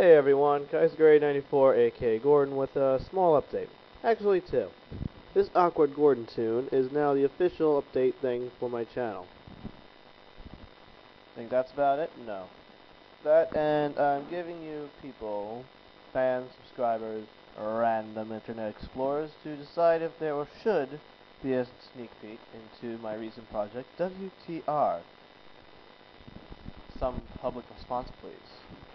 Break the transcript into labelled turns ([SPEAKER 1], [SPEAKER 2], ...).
[SPEAKER 1] Hey everyone, Kaiseray94 aka Gordon with a small update. Actually two. This Awkward Gordon tune is now the official update thing for my channel. Think that's about it? No. That and I'm giving you people, fans, subscribers, random internet explorers to decide if there should be a sneak peek into my recent project, WTR. Some public response please.